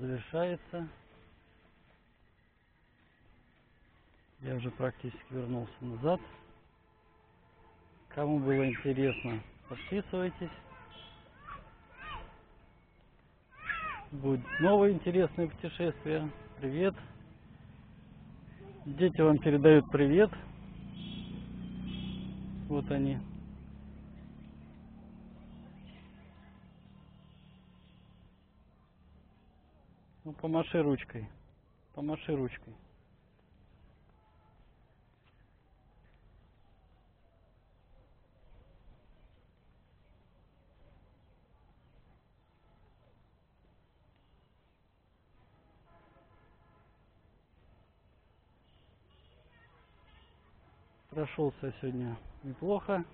завершается. Я уже практически вернулся назад. Кому было интересно, подписывайтесь. Будет новое интересное путешествие. Привет. Дети вам передают привет. Вот они. Ну, помаши ручкой. Помаши ручкой. Прошелся сегодня неплохо.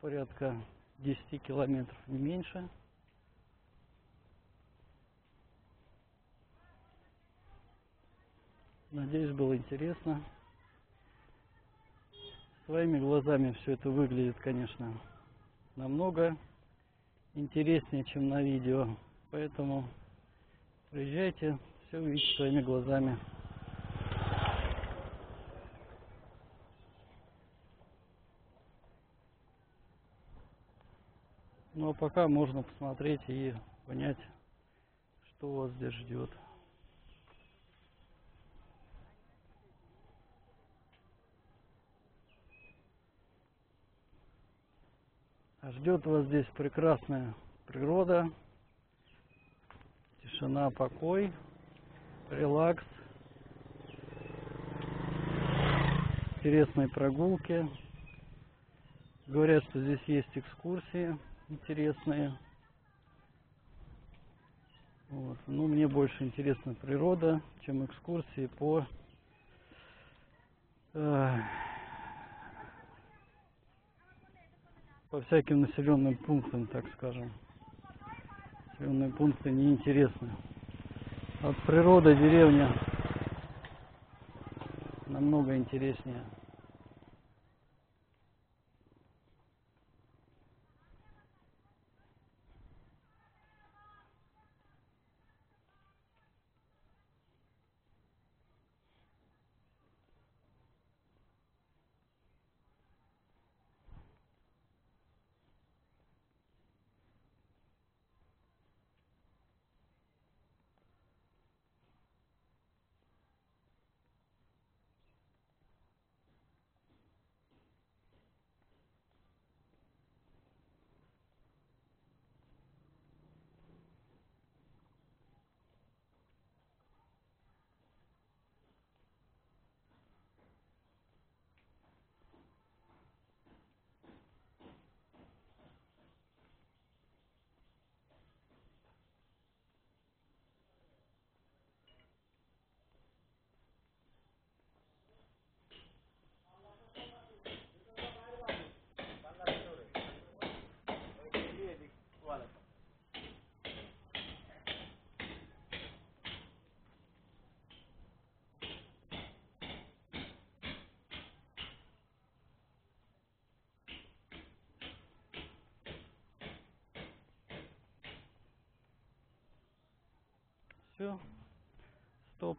Порядка 10 километров, не меньше. Надеюсь, было интересно. Своими глазами все это выглядит, конечно, намного интереснее, чем на видео. Поэтому приезжайте, все увидите своими глазами. Ну а пока можно посмотреть и понять, что вас здесь ждет. Ждет вас здесь прекрасная природа, тишина, покой, релакс, интересные прогулки. Говорят, что здесь есть экскурсии интересные. Вот. Ну, мне больше интересна природа, чем экскурсии по э, по всяким населенным пунктам, так скажем. Населенные пункты неинтересны. А природа, деревня намного интереснее. Все. Стоп.